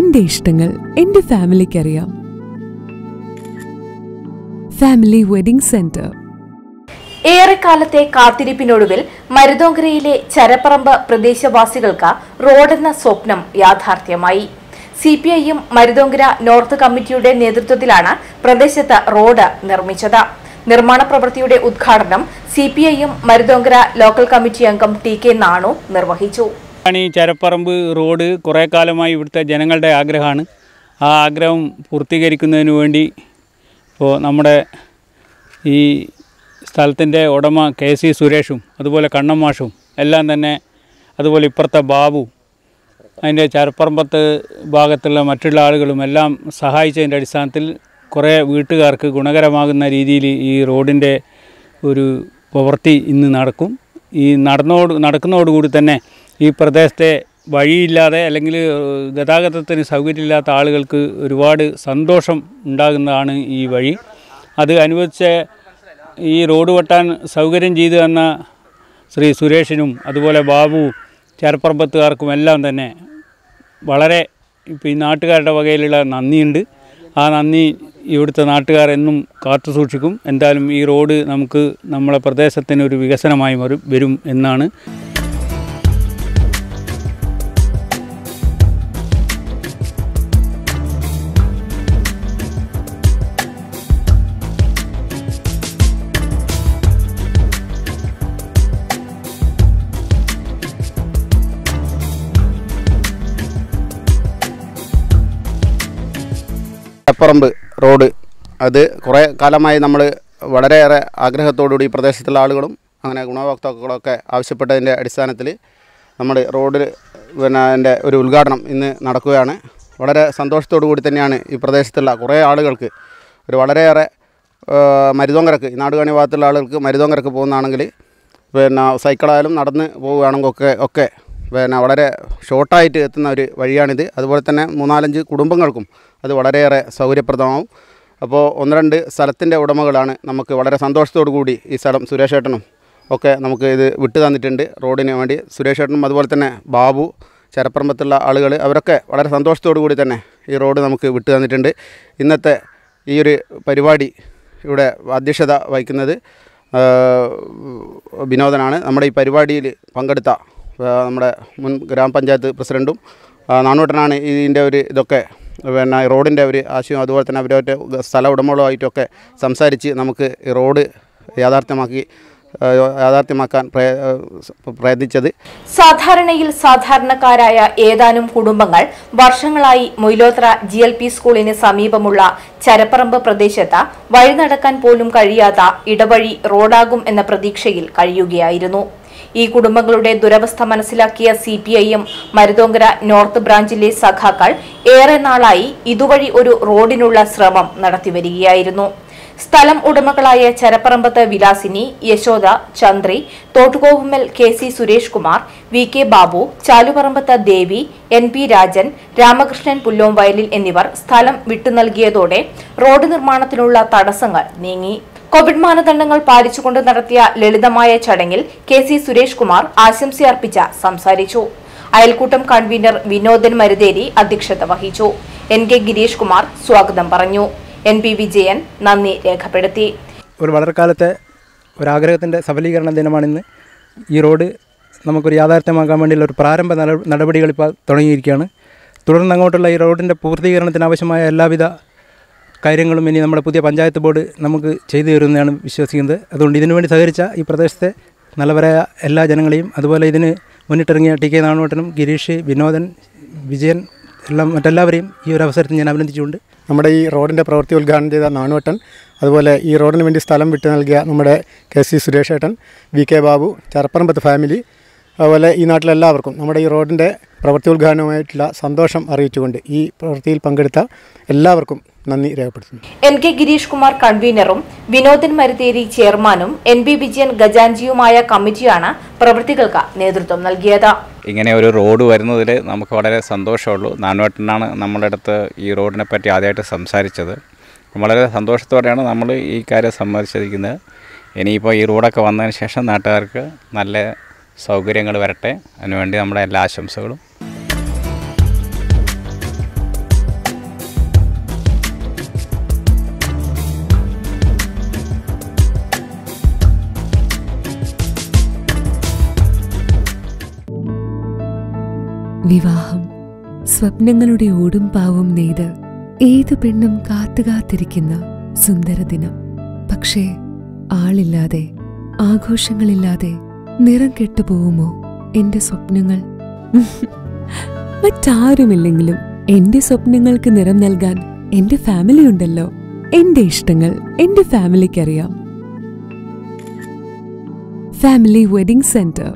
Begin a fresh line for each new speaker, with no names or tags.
എന്റെ ഇഷ്ടങ്ങൾ എന്റെ ഫാമിലിക്ക് അറിയാം ഫാമിലി വെഡിംഗ് സെന്റർ.
ഏറെക്കാലത്തെ കാത്തിരിപ്പിനൊടുവിൽ മരുതോങ്കരയിലെ ചരപ്പറമ്പ് പ്രദേശവാസികൾക്ക് റോഡെന്ന സ്വപ്നം യാഥാർത്ഥ്യമായി. സി പി ഐയും മരുതോങ്കര നോർത്ത് കമ്മിറ്റിയുടെ നേതൃത്വത്തിലാണ് പ്രദേശത്ത് റോഡ് നിർമ്മിച്ചത്. നിർമ്മാണ പ്രവൃത്തിയുടെ ഉദ്ഘാടനം സി പി ഐയും മരുതോങ്കര ലോക്കൽ കമ്മിറ്റി അംഗം ടി കെ നാണു നിർവഹിച്ചു.
ഈ ചരപ്പറമ്പ് റോഡ് കുറേ കാലമായി ഇവിടുത്തെ ജനങ്ങളുടെ ആഗ്രഹമാണ്. ആ ആഗ്രഹം പൂർത്തീകരിക്കുന്നതിന് വേണ്ടി ഇപ്പോൾ നമ്മുടെ ഈ സ്ഥലത്തിന്റെ ഉടമ കെ സി സുരേഷും അതുപോലെ കണ്ണമ്മാഷും എല്ലാം തന്നെ അതുപോലെ ഇപ്പുറത്തെ ബാബു അതിന്റെ ചരപ്പറമ്പത്ത് ഭാഗത്തുള്ള മറ്റുള്ള ആളുകളും എല്ലാം സഹായിച്ചതിന്റെ അടിസ്ഥാനത്തിൽ കുറേ വീട്ടുകാർക്ക് ഗുണകരമാകുന്ന രീതിയിൽ ഈ റോഡിന്റെ ഒരു പ്രവൃത്തി ഇന്ന് നടക്കും. ഈ നടന്നോട് നടക്കുന്നതോടുകൂടി തന്നെ ഈ പ്രദേശത്തെ വഴിയില്ലാതെ അല്ലെങ്കിൽ ഗതാഗതത്തിന് സൗകര്യമില്ലാത്ത ആളുകൾക്ക് ഒരുപാട് സന്തോഷം ഉണ്ടാകുന്നതാണ് ഈ വഴി. അത് അനുവദിച്ച ഈ റോഡ് വെട്ടാൻ സൗകര്യം ചെയ്തു തന്ന ശ്രീ സുരേഷിനും അതുപോലെ ബാബു ചേർപ്പറമ്പത്തുകാർക്കും എല്ലാം തന്നെ വളരെ ഇപ്പോൾ ഈ നാട്ടുകാരുടെ വകയിലുള്ള നന്ദിയുണ്ട്. ആ നന്ദി ഇവിടുത്തെ നാട്ടുകാർ എന്നും കാത്തു സൂക്ഷിക്കും. എന്തായാലും ഈ റോഡ് നമുക്ക് നമ്മളെ പ്രദേശത്തിന് ഒരു വികസനമായി വരും എന്നാണ്
പറമ്പ് റോഡ്. അത് കുറേ കാലമായി നമ്മൾ വളരെയേറെ ആഗ്രഹത്തോടുകൂടി ഈ പ്രദേശത്തുള്ള ആളുകളും അങ്ങനെ ഗുണഭോക്താക്കളൊക്കെ ആവശ്യപ്പെട്ടതിന്റെ അടിസ്ഥാനത്തിൽ നമ്മൾ റോഡ് പിന്നെ അതിന്റെ ഒരു ഉദ്ഘാടനം ഇന്ന് നടക്കുകയാണ്. വളരെ സന്തോഷത്തോടു കൂടി തന്നെയാണ് ഈ പ്രദേശത്തുള്ള കുറേ ആളുകൾക്ക് ഒരു വളരെയേറെ മരുതോങ്കരക്ക് ഈ നാടുകാണി ഭാഗത്തുള്ള ആളുകൾക്ക് മരുതോങ്കരക്ക് പോകുന്നതാണെങ്കിൽ പിന്നെ സൈക്കിളായാലും നടന്ന് പോവുകയാണെങ്കിൽ ഒക്കെ ഒക്കെ പിന്നെ വളരെ ഷോർട്ടായിട്ട് എത്തുന്ന ഒരു വഴിയാണിത്. അതുപോലെ തന്നെ മൂന്നാലഞ്ച് കുടുംബങ്ങൾക്കും അത് വളരെയേറെ സൗകര്യപ്രദമാവും. അപ്പോൾ ഒന്ന് രണ്ട് സ്ഥലത്തിന്റെ ഉടമകളാണ് നമുക്ക് വളരെ സന്തോഷത്തോടു കൂടി ഈ സ്ഥലം സുരേഷേട്ടനും ഒക്കെ നമുക്ക് ഇത് വിട്ടു തന്നിട്ടുണ്ട്. റോഡിന് വേണ്ടി സുരേഷേട്ടനും അതുപോലെ തന്നെ ബാബു ചരപ്പറമ്പത്തുള്ള ആളുകൾ അവരൊക്കെ വളരെ സന്തോഷത്തോടു കൂടി തന്നെ ഈ റോഡ് നമുക്ക് വിട്ടു തന്നിട്ടുണ്ട്. ഇന്നത്തെ ഈ ഒരു പരിപാടി ഇവിടെ അധ്യക്ഷത വഹിക്കുന്നത് വിനോദനാണ്. നമ്മുടെ ഈ പരിപാടിയിൽ പങ്കെടുത്ത നമ്മുടെ മുൻ ഗ്രാമപഞ്ചായത്ത് പ്രസിഡന്റും നാണുവട്ടനാണ് ഇതിന്റെ ഒരു ഇതൊക്കെ പിന്നെ റോഡിന്റെ ഒരു ആശയം അതുപോലെ തന്നെ അവരുടെ സ്ഥല ഉടമകളുമായിട്ടൊക്കെ സംസാരിച്ച് നമുക്ക് റോഡ് യാഥാർത്ഥ്യമാക്കി യാഥാർത്ഥ്യമാക്കാൻ പ്രയ പ്രയത്നിച്ചത്.
സാധാരണയിൽ സാധാരണക്കാരായ ഏതാനും കുടുംബങ്ങൾ വർഷങ്ങളായി മൊയിലോത്ര ജി എൽ പി സ്കൂളിന് സമീപമുള്ള ചരപ്പറമ്പ് പ്രദേശത്ത് വഴി നടക്കാൻ പോലും കഴിയാത്ത ഇടവഴി റോഡാകും എന്ന പ്രതീക്ഷയിൽ കഴിയുകയായിരുന്നു. ഈ കുടുംബങ്ങളുടെ ദുരവസ്ഥ മനസ്സിലാക്കിയ C P IM Maruthonkara north ബ്രാഞ്ചിലെ സഖാക്കൾ ഏറെ നാളായി ഇതുവഴി ഒരു റോഡിനുള്ള ശ്രമം നടത്തിവരികയായിരുന്നു. സ്ഥലം ഉടമകളായ Charapparambath Vilasini Yashoda Chandri Thottukovummal K C Suresh Kumar V K Babu Chaluparambath Devi N P Rajan Ramakrishnan പുല്ലോംവയലിൽ എന്നിവർ സ്ഥലം വിട്ടു നൽകിയതോടെ റോഡ് നിർമ്മാണത്തിനുള്ള തടസ്സങ്ങൾ നീങ്ങി. കോവിഡ് മാനദണ്ഡങ്ങൾ പാലിച്ചുകൊണ്ട് നടത്തിയ ലളിതമായ ചടങ്ങിൽ കെ സി സുരേഷ് കുമാർ ആശംസയർപ്പിച്ച സംസാരിച്ചു. അയൽക്കൂട്ടം കൺവീനർ വിനോദൻ മരുതേരി അധ്യക്ഷത വഹിച്ചു. എൻ കെ ഗിരീഷ് കുമാർ സ്വാഗതം പറഞ്ഞു. എൻ പി വിജയൻ നന്ദി രേഖപ്പെടുത്തി.
ഒരു വളരെക്കാലത്തെ ഒരാഗ്രഹത്തിന്റെ സഫലീകരണ ദിനമാണിന്ന്. ഈ റോഡ് നമുക്കൊരു യാഥാർത്ഥ്യമാക്കാൻ വേണ്ടിയുള്ള ഒരു പ്രാരംഭ നട- നടപടികൾ ഇപ്പോൾ തുടങ്ങിയിരിക്കുകയാണ്. തുടർന്ന് അങ്ങോട്ടുള്ള ഈ റോഡിന്റെ പൂർത്തീകരണത്തിന് ആവശ്യമായ എല്ലാവിധ കാര്യങ്ങളും ഇനി നമ്മുടെ പുതിയ പഞ്ചായത്ത് ബോർഡ് നമുക്ക് ചെയ്തു തരുമെന്നാണ് വിശ്വസിക്കുന്നത്. അതുകൊണ്ട് ഇതിനു വേണ്ടി സഹകരിച്ച ഈ പ്രദേശത്തെ നല്ലവരായ എല്ലാ ജനങ്ങളെയും അതുപോലെ ഇതിന് മുന്നിട്ടിറങ്ങിയ ടി കെ നാണുവട്ടനും ഗിരീഷ് വിനോദൻ വിജയൻ എല്ലാം മറ്റെല്ലാവരെയും ഈ ഒരു അവസരത്തിൽ ഞാൻ അഭിനന്ദിച്ചുകൊണ്ട്
നമ്മുടെ ഈ റോഡിന്റെ പ്രവൃത്തി ഉദ്ഘാടനം ചെയ്ത നാണുവട്ടൻ അതുപോലെ ഈ റോഡിന് വേണ്ടി സ്ഥലം വിട്ടു നൽകിയ നമ്മുടെ K C സുരേഷേട്ടൻ V K Babu Charapparambath family അതുപോലെ ഈ നാട്ടിലെല്ലാവർക്കും നമ്മുടെ ഈ റോഡിന്റെ പ്രവൃത്തി ഉദ്ഘാടനവുമായിട്ടുള്ള സന്തോഷം അറിയിച്ചുകൊണ്ട് ഈ പ്രവൃത്തിയിൽ പങ്കെടുത്ത എല്ലാവർക്കും നന്ദി രേഖപ്പെടുത്തുന്നു.
എൻ കെ ഗിരീഷ് കുമാർ കൺവീനറും വിനോദൻ മരുതേരി ചെയർമാനും എൻ ബി വിജയൻ ഗജാൻജിയുമായ കമ്മിറ്റിയാണ് പ്രവൃത്തികൾക്ക് നേതൃത്വം നൽകിയത്.
ഇങ്ങനെ ഒരു റോഡ് വരുന്നതിൽ നമുക്ക് വളരെ സന്തോഷമുള്ളൂ. നാനുവേട്ടനാണ് നമ്മുടെ അടുത്ത് ഈ റോഡിനെ പറ്റി ആദ്യമായിട്ട് സംസാരിച്ചത്. വളരെ സന്തോഷത്തോടെയാണ് നമ്മൾ ഈ കാര്യം സമ്മതിച്ചിരിക്കുന്നത്. ഇനിയിപ്പോൾ ഈ റോഡൊക്കെ വന്നതിന് ശേഷം നാട്ടുകാർക്ക് നല്ല സൗകര്യങ്ങൾ വരട്ടെ. അതിനുവേണ്ടി നമ്മുടെ എല്ലാ ആശംസകളും.
വിവാഹം. സ്വപ്നങ്ങളുടെ ഓടും പാവും നെയ്ത് ഏത് പെണ്ണും കാത്തുകാത്തിരിക്കുന്ന സുന്ദര ദിനം. പക്ഷേ ആളില്ലാതെ ആഘോഷങ്ങളില്ലാതെ നിറം കെട്ടുപോകുമോ എന്റെ സ്വപ്നങ്ങൾ? മറ്റാരുമില്ലെങ്കിലും എന്റെ സ്വപ്നങ്ങൾക്ക് നിറം നൽകാൻ എന്റെ ഫാമിലി ഉണ്ടല്ലോ. എന്റെ ഇഷ്ടങ്ങൾ എന്റെ ഫാമിലിക്കറിയാം ഫാമിലി വെഡിങ് സെന്റർ